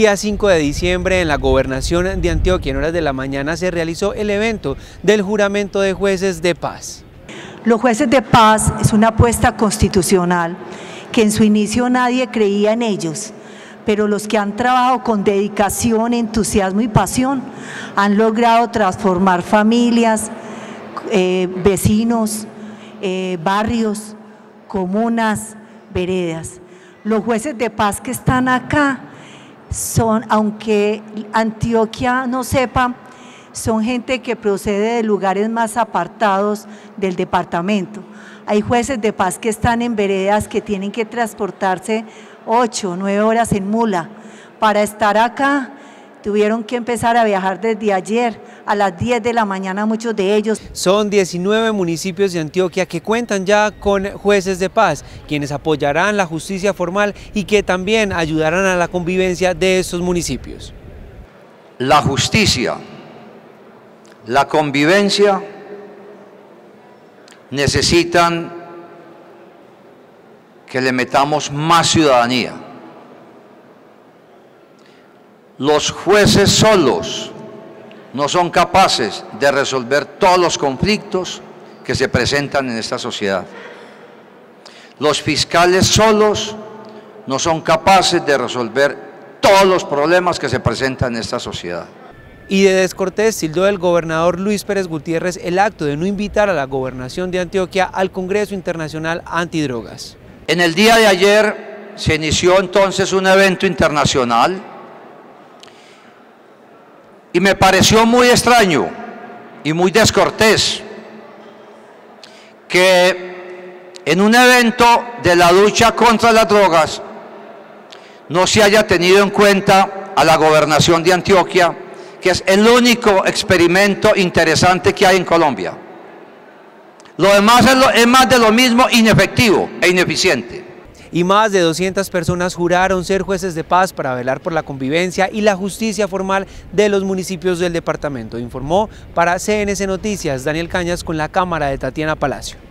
Día 5 de diciembre en la gobernación de Antioquia en horas de la mañana se realizó el evento del juramento de jueces de paz. Los jueces de paz es una apuesta constitucional que en su inicio nadie creía en ellos, pero los que han trabajado con dedicación, entusiasmo y pasión han logrado transformar familias, eh, vecinos, eh, barrios, comunas, veredas. Los jueces de paz que están acá son, aunque Antioquia no sepa, son gente que procede de lugares más apartados del departamento. Hay jueces de paz que están en veredas que tienen que transportarse ocho, nueve horas en mula para estar acá Tuvieron que empezar a viajar desde ayer a las 10 de la mañana muchos de ellos. Son 19 municipios de Antioquia que cuentan ya con jueces de paz, quienes apoyarán la justicia formal y que también ayudarán a la convivencia de estos municipios. La justicia, la convivencia necesitan que le metamos más ciudadanía los jueces solos no son capaces de resolver todos los conflictos que se presentan en esta sociedad. Los fiscales solos no son capaces de resolver todos los problemas que se presentan en esta sociedad. Y de descortés tildó el gobernador Luis Pérez Gutiérrez el acto de no invitar a la gobernación de Antioquia al Congreso Internacional Antidrogas. En el día de ayer se inició entonces un evento internacional y me pareció muy extraño y muy descortés que en un evento de la lucha contra las drogas no se haya tenido en cuenta a la gobernación de Antioquia, que es el único experimento interesante que hay en Colombia. Lo demás es, más de lo mismo inefectivo e ineficiente y más de 200 personas juraron ser jueces de paz para velar por la convivencia y la justicia formal de los municipios del departamento, informó para CNC Noticias Daniel Cañas con la cámara de Tatiana Palacio.